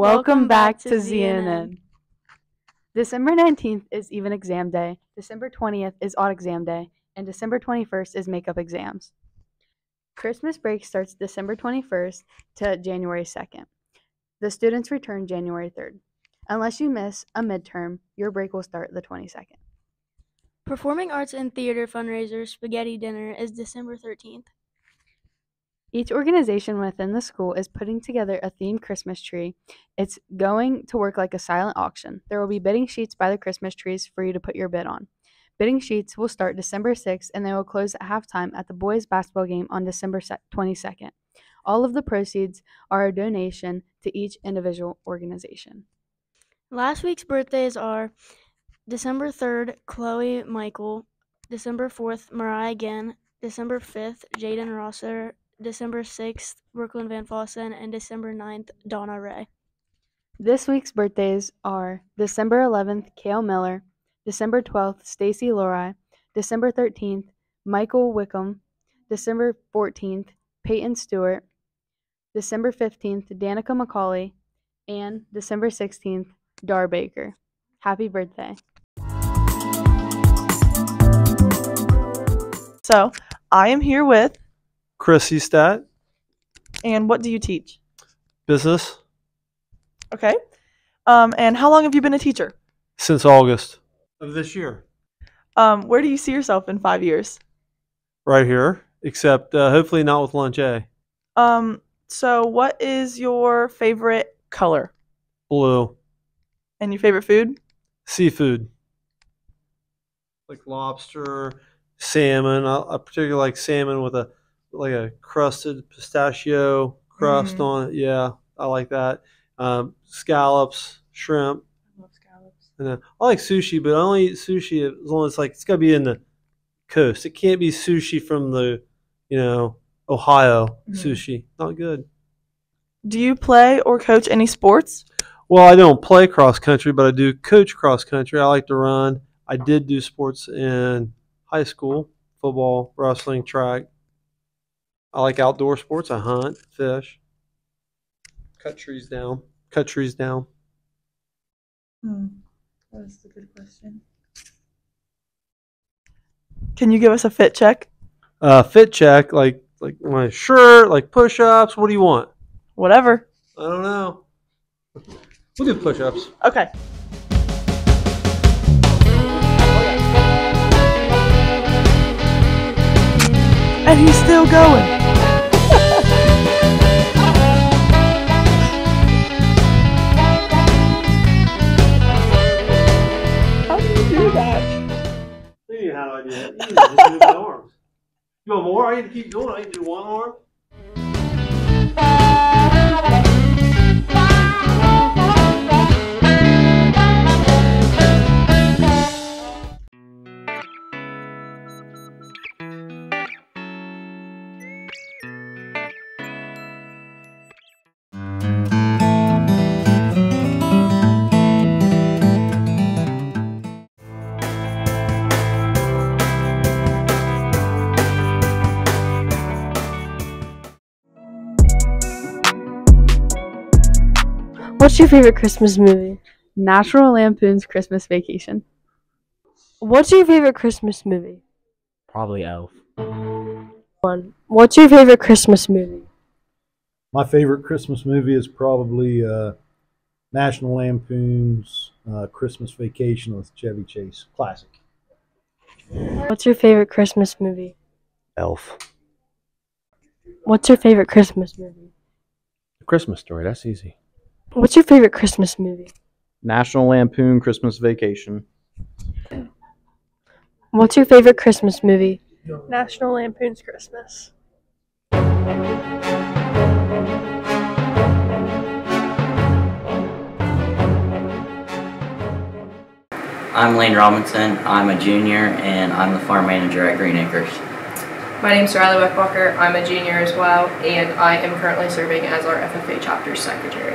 Welcome back to ZNN. December 19th is even exam day, December 20th is odd exam day, and December 21st is makeup exams. Christmas break starts December 21st to January 2nd. The students return January 3rd. Unless you miss a midterm, your break will start the 22nd. Performing Arts and Theater fundraiser Spaghetti Dinner is December 13th. Each organization within the school is putting together a themed Christmas tree. It's going to work like a silent auction. There will be bidding sheets by the Christmas trees for you to put your bid on. Bidding sheets will start December 6th and they will close at halftime at the boys' basketball game on December 22nd. All of the proceeds are a donation to each individual organization. Last week's birthdays are December 3rd, Chloe Michael, December 4th, Mariah again, December 5th, Jaden Rosser, December 6th, Brooklyn Van Fossen, and December 9th, Donna Ray. This week's birthdays are December 11th, Kale Miller, December 12th, Stacy Lori, December 13th, Michael Wickham, December 14th, Peyton Stewart, December 15th, Danica McCauley, and December 16th, Dar Baker. Happy birthday. So, I am here with, Chris Estat, and what do you teach? business Okay. Um, and how long have you been a teacher? since August of this year. Um, where do you see yourself in five years? Right here, except uh, hopefully not with lunch A. Um, so what is your favorite color Blue. and your favorite food? Seafood. Like lobster, salmon. I, I particularly like salmon with a like a crusted pistachio crust Mhm. on it. Yeah, I like that. Um, scallops, shrimp. I love scallops. And then I like sushi, but I only eat sushi as long as like it's got to be in the coast. It can't be sushi from the, you know, Ohio Mhm. sushi. Not good. Do you play or coach any sports? Well, I don't play cross country, but I do coach cross country. I like to run. I did do sports in high school football, wrestling, track. I like outdoor sports. I hunt, fish, cut trees down, cut trees down. Hmm. That's a good question. Can you give us a fit check? Uh, fit check, like like my shirt, like push ups. What do you want? Whatever. I don't know. We'll do push ups. Okay. And he's still going. I to keep going. I need to do one arm. What's your favorite Christmas movie? National Lampoon's Christmas Vacation. What's your favorite Christmas movie? Probably Elf. One. What's your favorite Christmas movie? My favorite Christmas movie is probably uh, National Lampoon's uh, Christmas Vacation with Chevy Chase. Classic. What's your favorite Christmas movie? Elf. What's your favorite Christmas movie? The Christmas story. That's easy. What's your favorite Christmas movie? National Lampoon Christmas Vacation. What's your favorite Christmas movie? National Lampoon's Christmas. I'm Lane Robinson. I'm a junior and I'm the farm manager at Green Acres. My name is Riley Weckwalker. I'm a junior as well, and I am currently serving as our FFA chapter secretary.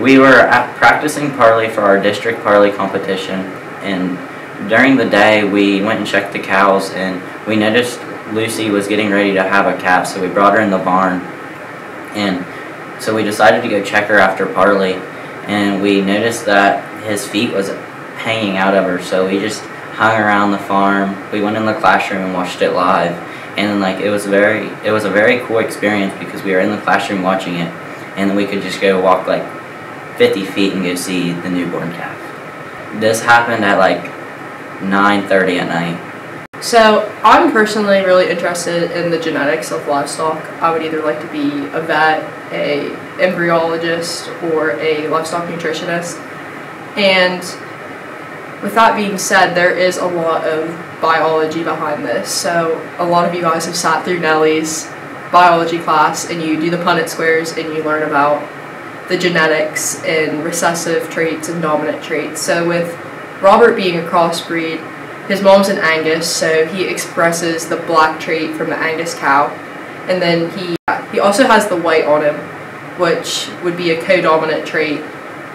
We were practicing parley for our district parley competition and during the day we went and checked the cows and we noticed Lucy was getting ready to have a calf so we brought her in the barn and so we decided to go check her after parley and we noticed that his feet was hanging out of her. So we just hung around the farm. We went in the classroom and watched it live, and like it was very it was a very cool experience because we were in the classroom watching it, and we could just go walk like 50 feet and go see the newborn calf. This happened at like 9:30 at night. So I'm personally really interested in the genetics of livestock. I would either like to be a vet, a embryologist, or a livestock nutritionist. And with that being said, there is a lot of biology behind this. So a lot of you guys have sat through Nellie's biology class and you do the Punnett squares and you learn about the genetics and recessive traits and dominant traits. So with Robert being a crossbreed, his mom's an Angus, so he expresses the black trait from the Angus cow, and then he he also has the white on him, which would be a co-dominant trait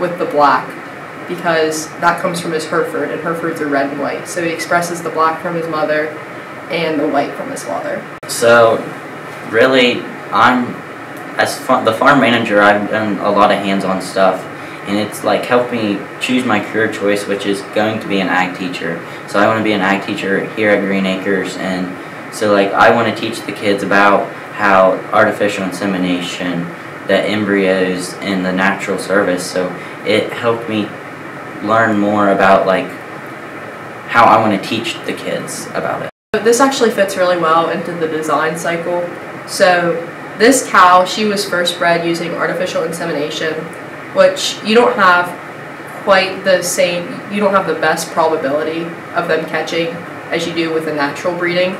with the black, because that comes from his Hereford, and Herefords are red and white. So he expresses the black from his mother, and the white from his father. So, really, I'm as fa- the farm manager. I've done a lot of hands-on stuff, and it's like helped me choose my career choice, which is going to be an ag teacher. So I want to be an ag teacher here at Green Acres, and so like I want to teach the kids about how artificial insemination, the embryos, and the natural service. So it helped me learn more about like how I want to teach the kids about it. This actually fits really well into the design cycle. So this cow, she was first bred using artificial insemination, which you don't have quite the same, you don't have the best probability of them catching as you do with a natural breeding.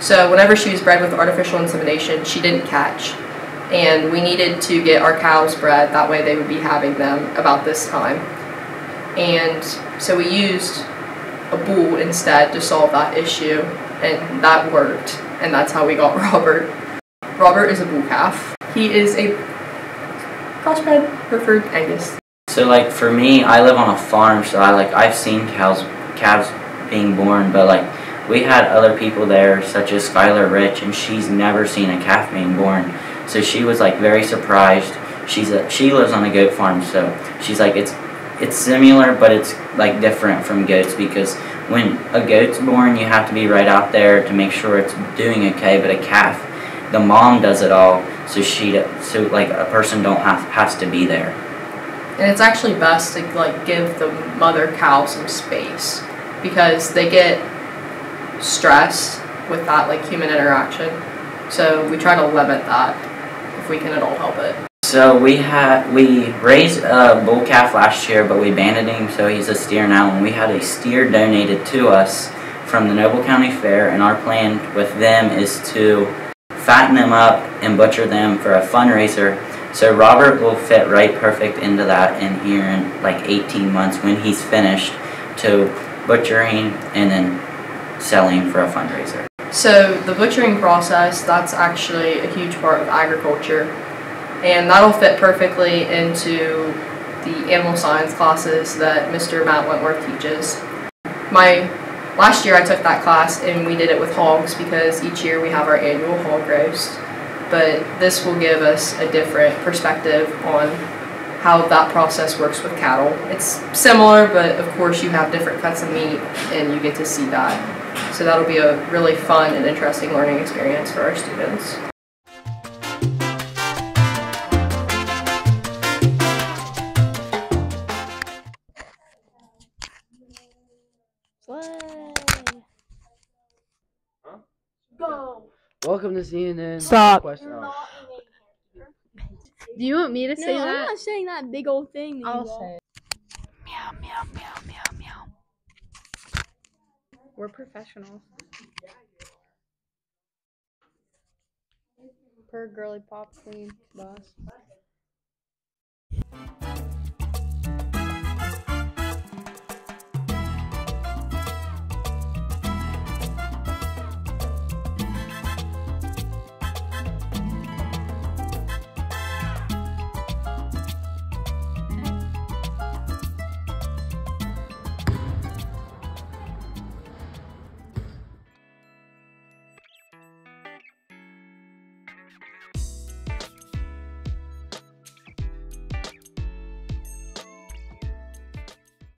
So whenever she was bred with artificial insemination, she didn't catch. And we needed to get our cows bred, that way they would be having them about this time. And so we used a bull instead to solve that issue, and that worked. And that's how we got Robert. Robert is a bull calf. He is a crossbred Hereford Angus. So like for me, I live on a farm, so I like I've seen cows calves being born, but like we had other people there, such as Skylar Rich, and she's never seen a calf being born. So she was like very surprised. She's a she lives on a goat farm, so she's like it's it's similar, but it's like different from goats because when a goat's born, you have to be right out there to make sure it's doing okay. But a calf, the mom does it all, so she so like a person don't have has to be there. And it's actually best to like give the mother cow some space because they get stressed with that like human interaction. So we try to limit that if we can at all help it. So we had we raised a bull calf last year, but we banded him, so he's a steer now. And we had a steer donated to us from the Noble County Fair, and our plan with them is to fatten them up and butcher them for a fundraiser. So Robert will fit right perfect into that in here in like 18 months when he's finished to butchering and then selling for a fundraiser. So the butchering process, that's actually a huge part of agriculture. And that'll fit perfectly into the animal science classes that Mr. Matt Wentworth teaches. My last year I took that class and we did it with hogs because each year we have our annual hog roast. But this will give us a different perspective on how that process works with cattle. It's similar, but of course you have different cuts of meat and you get to see that. So that'll be a really fun and interesting learning experience for our students. Go. Welcome to CNN. Stop. Question. oh. Do you want me to No, say I'm that? not saying that big old thing. that I'll you say. Meow, meow, meow, meow, meow. We're professionals. Per girly pop queen boss.